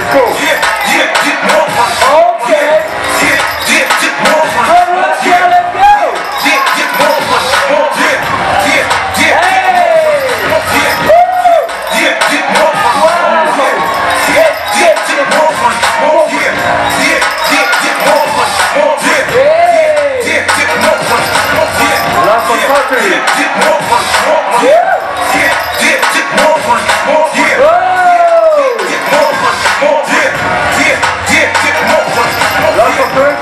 Go. Okay. Yeah, yeah, let's go. Yeah, yeah. Yeah. Hey. Woo. yeah, yeah, Yeah, yeah, yeah. Yeah, yeah, yeah, yeah. Yeah, yeah, yeah, yeah, Yeah.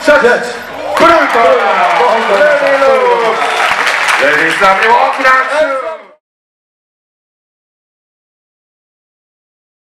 Sajec! Krójko! Ladies and gentlemen,